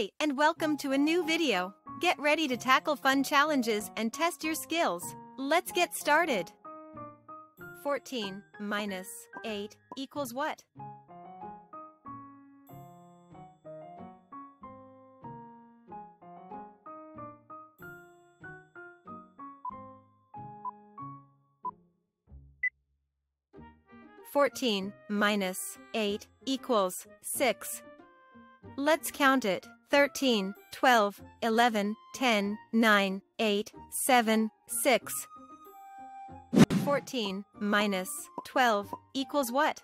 And welcome to a new video. Get ready to tackle fun challenges and test your skills. Let's get started. 14 minus 8 equals what? Fourteen minus eight equals six. Let's count it. 13, 12, 11, 10, 9, 8, 7, 6. 14 minus 12 equals what?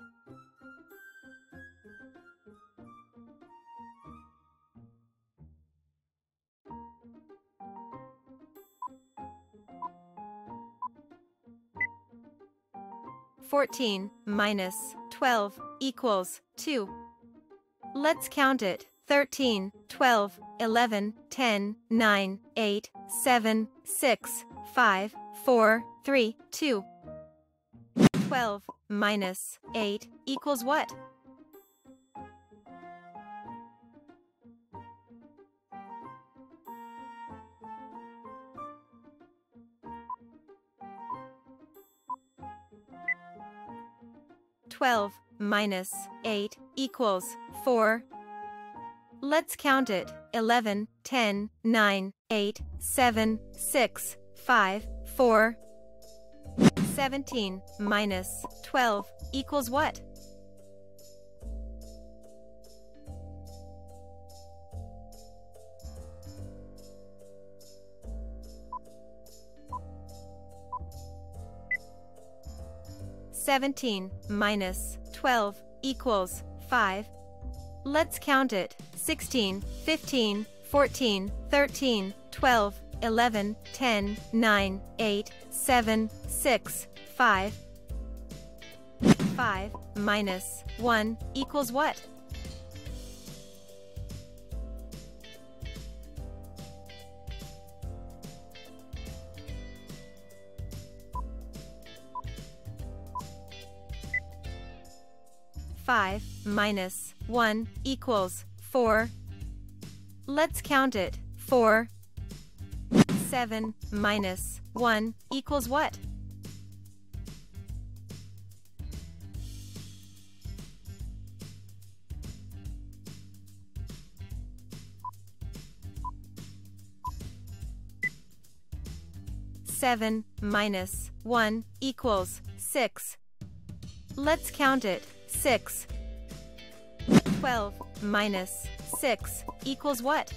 Fourteen minus twelve equals two. Let's count it. 13, 12, 11, 10, 9, 8, 7, 6, 5, 4, 3, 2. 12 minus 8 equals what? Twelve minus eight equals four. Let's count it. 11, 10, 9, 8, 7, 6, 5, 4. 17 minus 12 equals what? Seventeen minus twelve equals five. Let's count it. 16, 15, 14, 13, 12, 11, 10, 9, 8, 7, 6, 5. 5 minus 1 equals what? Five minus one equals 4. Let's count it. 4. 7 minus 1 equals what? Seven minus one equals six. Let's count it. Six 12 minus 6 equals what?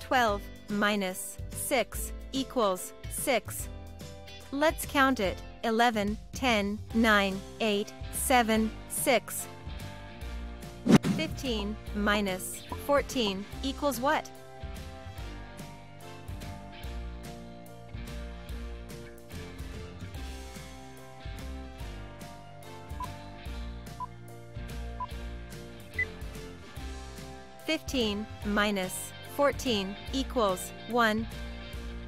Twelve minus six equals six. Let's count it. 11, 10, 9, 8, 7, 6. 15 minus 14 equals what? Fifteen minus fourteen equals one.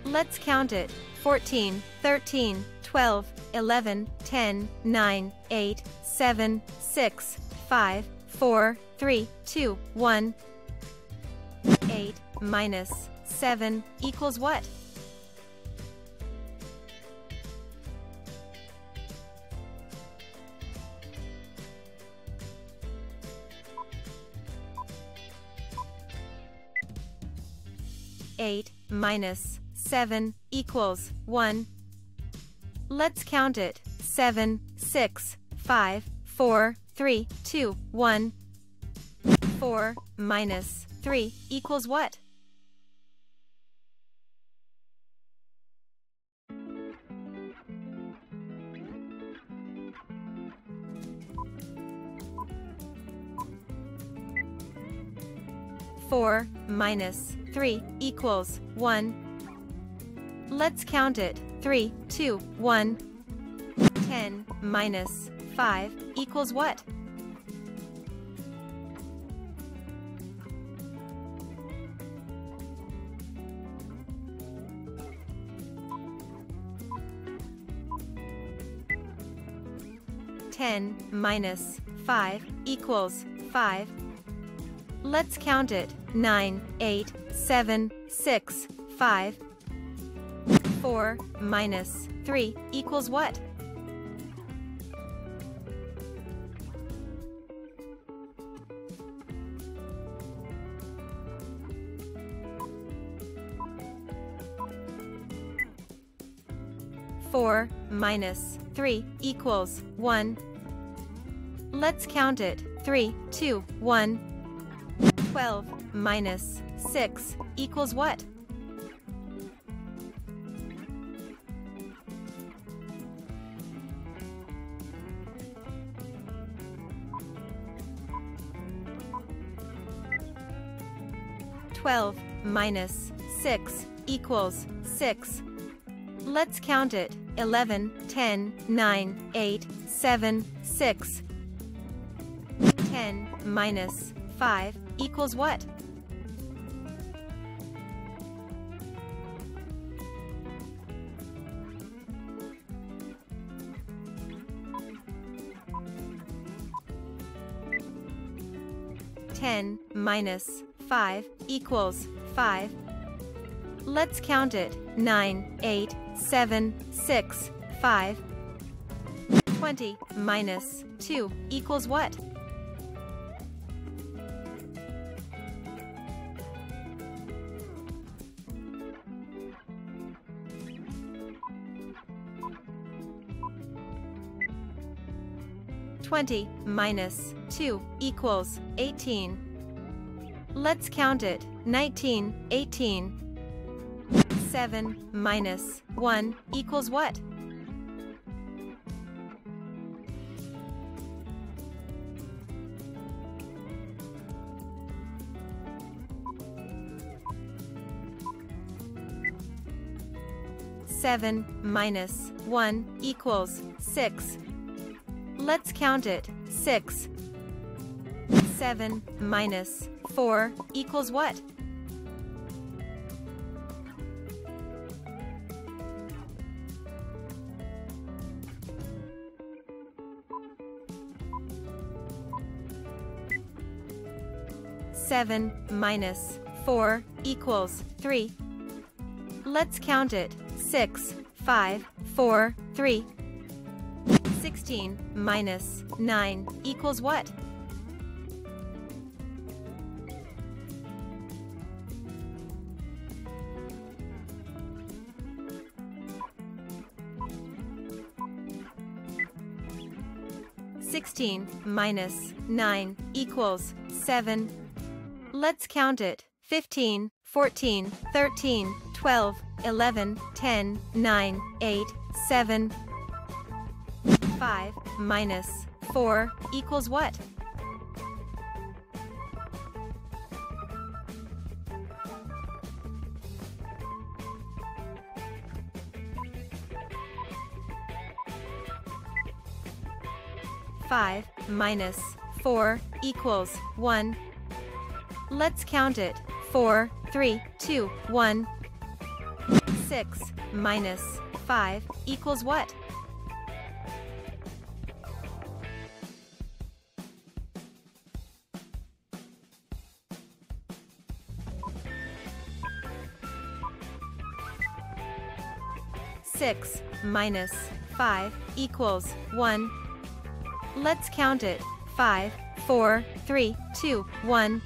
Let's count it. 14, 13, 12, 11, 10, 9, 8, 7, 6, 5, 4, 3, 2, 1. 8 minus 7 equals what? Eight minus seven equals one. Let's count it. Seven, six, five, four, 3, 2, 1. 4 minus 3 equals what? 4 minus 3 equals 1. Let's count it, 3, 2, 1. 10 minus 5 equals what? Ten minus five equals five. Let's count it 9, 8, 7, 6, 5. 4 minus 3 equals what? Four minus three equals one. Let's count it. Three, two, one. Twelve minus six equals what? 12 minus 6 equals 6. Let's count it 11, 10, 9, 8, 7, 6. 10 minus 5 equals what? 10 minus 5 equals 5. Let's count it 9, 8, 7, 6, 5. 20 minus 2 equals what? Twenty minus two equals eighteen. Let's count it. 19, 18. 7 minus 1 equals what? Seven minus one equals six. Let's count it. Six. Seven minus 4 equals what? Seven minus four equals three. Let's count it. Six, five, four, three. Sixteen minus nine equals what? 16 minus 9 equals 7. Let's count it. 15, 14, 13, 12, 11, 10, 9, 8, 7. 5 minus 4 equals what? 5 minus 4 equals 1. Let's count it. 4, 3, 2, 1. 6 minus 5 equals what? Six minus five equals one. Let's count it. Five, four, three, two, one.